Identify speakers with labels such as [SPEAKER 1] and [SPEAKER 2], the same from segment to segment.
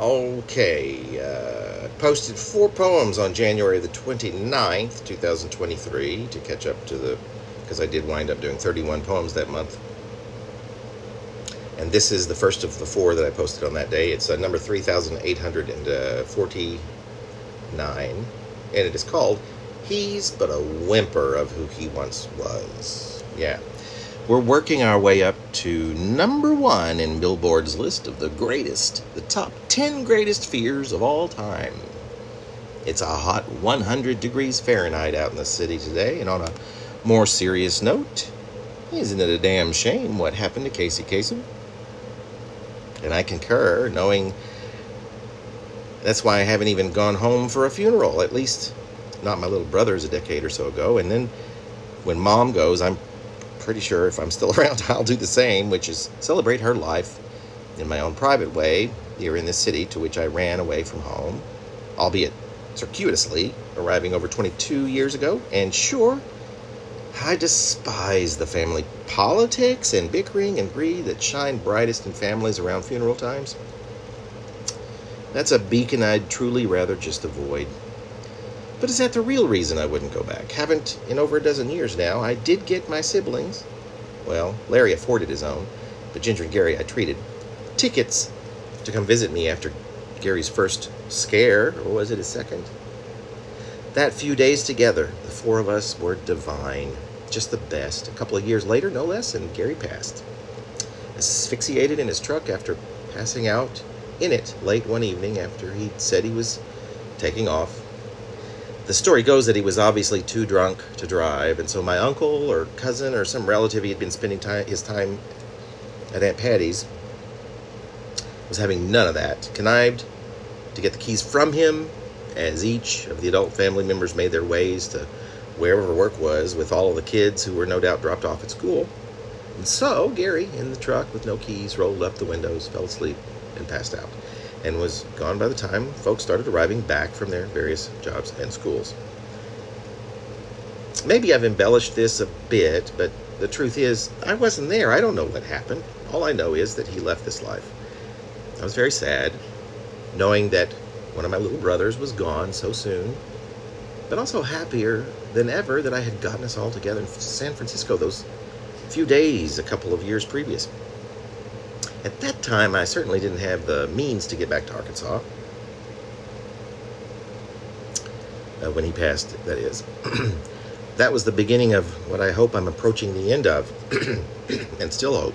[SPEAKER 1] Okay, uh, posted four poems on January the 29th, 2023, to catch up to the, because I did wind up doing 31 poems that month. And this is the first of the four that I posted on that day. It's uh, number 3849, and it is called He's But a Whimper of Who He Once Was. Yeah. We're working our way up to number one in Billboard's list of the greatest, the top 10 greatest fears of all time. It's a hot 100 degrees Fahrenheit out in the city today, and on a more serious note, isn't it a damn shame what happened to Casey Kasem? And I concur, knowing that's why I haven't even gone home for a funeral, at least not my little brother's a decade or so ago. And then when mom goes, I'm pretty sure if I'm still around, I'll do the same, which is celebrate her life in my own private way here in this city to which I ran away from home, albeit circuitously, arriving over 22 years ago. And sure, I despise the family politics and bickering and greed that shine brightest in families around funeral times. That's a beacon I'd truly rather just avoid. But is that the real reason I wouldn't go back? Haven't in over a dozen years now. I did get my siblings. Well, Larry afforded his own, but Ginger and Gary I treated. Tickets to come visit me after Gary's first scare, or was it his second? That few days together, the four of us were divine. Just the best. A couple of years later, no less, and Gary passed. Asphyxiated in his truck after passing out in it late one evening after he'd said he was taking off the story goes that he was obviously too drunk to drive, and so my uncle or cousin or some relative he had been spending time, his time at Aunt Patty's was having none of that. Connived to get the keys from him as each of the adult family members made their ways to wherever work was with all of the kids who were no doubt dropped off at school. And so Gary, in the truck with no keys, rolled up the windows, fell asleep, and passed out and was gone by the time folks started arriving back from their various jobs and schools. Maybe I've embellished this a bit, but the truth is, I wasn't there. I don't know what happened. All I know is that he left this life. I was very sad, knowing that one of my little brothers was gone so soon, but also happier than ever that I had gotten us all together in San Francisco those few days a couple of years previous. At that time, I certainly didn't have the means to get back to Arkansas. Uh, when he passed, that is. that was the beginning of what I hope I'm approaching the end of, and still hope.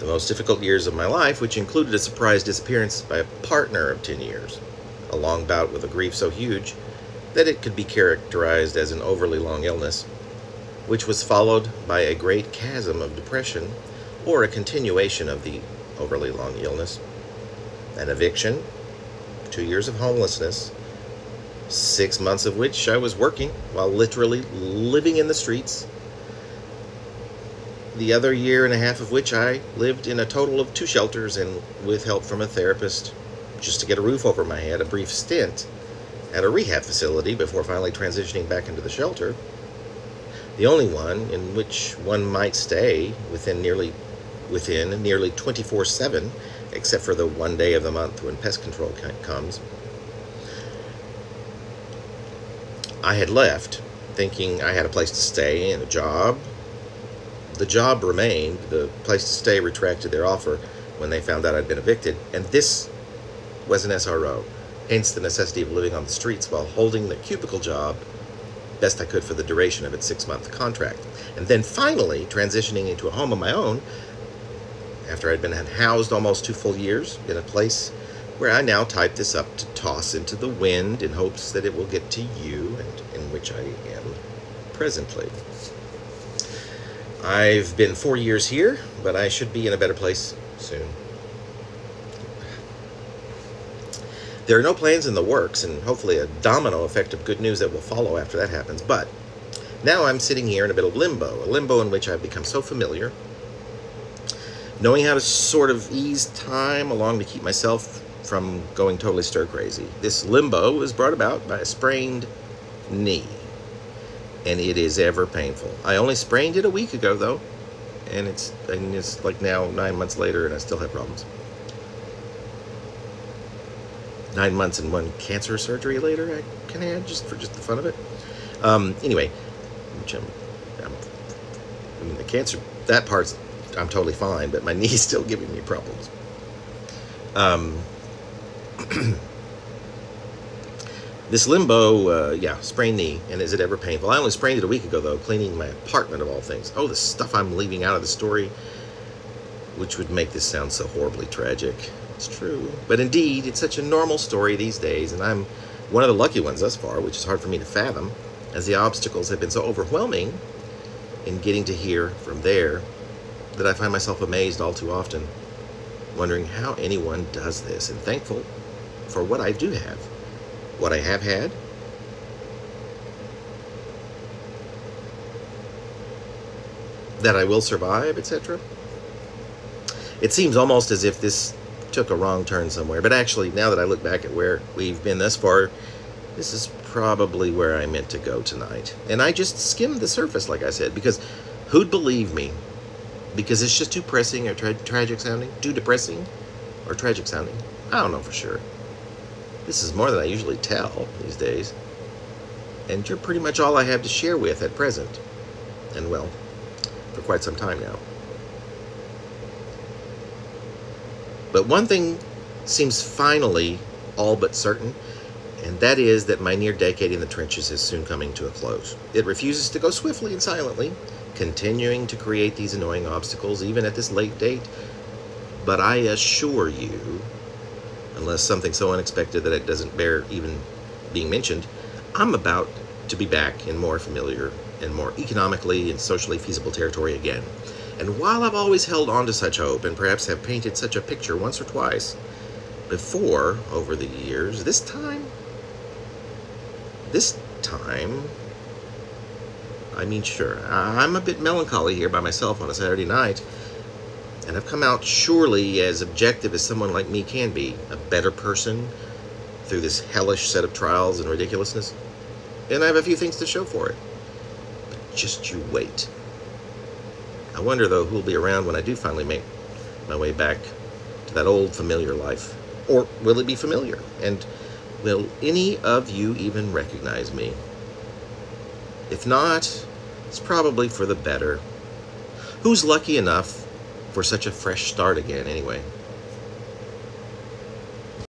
[SPEAKER 1] The most difficult years of my life, which included a surprise disappearance by a partner of 10 years, a long bout with a grief so huge that it could be characterized as an overly long illness, which was followed by a great chasm of depression or a continuation of the overly long illness, an eviction, two years of homelessness, six months of which I was working while literally living in the streets, the other year and a half of which I lived in a total of two shelters and with help from a therapist just to get a roof over my head, a brief stint at a rehab facility before finally transitioning back into the shelter. The only one in which one might stay within nearly within nearly 24 7, except for the one day of the month when pest control comes. I had left thinking I had a place to stay and a job. The job remained, the place to stay retracted their offer when they found out I'd been evicted, and this was an SRO, hence the necessity of living on the streets while holding the cubicle job best I could for the duration of its six month contract. And then finally transitioning into a home of my own after I'd been housed almost two full years in a place where I now type this up to toss into the wind in hopes that it will get to you and in which I am presently. I've been four years here, but I should be in a better place soon. There are no plans in the works, and hopefully a domino effect of good news that will follow after that happens. But now I'm sitting here in a bit of limbo, a limbo in which I've become so familiar knowing how to sort of ease time along to keep myself from going totally stir crazy. This limbo was brought about by a sprained knee, and it is ever painful. I only sprained it a week ago though, and it's and it's like now nine months later, and I still have problems. nine months and one cancer surgery later, I can add just for just the fun of it. Um, anyway, which I'm, I'm, I mean, the cancer, that part's, I'm totally fine, but my knee's still giving me problems. Um, this limbo, uh, yeah, sprained knee, and is it ever painful? I only sprained it a week ago, though, cleaning my apartment of all things. Oh, the stuff I'm leaving out of the story, which would make this sound so horribly tragic. It's true. But indeed, it's such a normal story these days, and I'm one of the lucky ones thus far, which is hard for me to fathom, as the obstacles have been so overwhelming in getting to here from there that I find myself amazed all too often, wondering how anyone does this, and thankful for what I do have, what I have had. That I will survive, etc. It seems almost as if this took a wrong turn somewhere. But actually, now that I look back at where we've been thus far, this is probably where I meant to go tonight. And I just skimmed the surface, like I said, because who'd believe me? Because it's just too pressing or tra tragic sounding? Too depressing or tragic sounding? I don't know for sure. This is more than I usually tell these days. And you're pretty much all I have to share with at present. And well, for quite some time now. But one thing seems finally all but certain, and that is that my near decade in the trenches is soon coming to a close. It refuses to go swiftly and silently, continuing to create these annoying obstacles even at this late date. But I assure you, unless something so unexpected that it doesn't bear even being mentioned, I'm about to be back in more familiar and more economically and socially feasible territory again. And while I've always held on to such hope, and perhaps have painted such a picture once or twice before over the years, this time, this time, I mean, sure, I'm a bit melancholy here by myself on a Saturday night, and I've come out surely as objective as someone like me can be, a better person through this hellish set of trials and ridiculousness. And I have a few things to show for it. But just you wait. I wonder, though, who'll be around when I do finally make my way back to that old familiar life. Or will it be familiar? And will any of you even recognize me? If not, it's probably for the better. Who's lucky enough for such a fresh start again, anyway?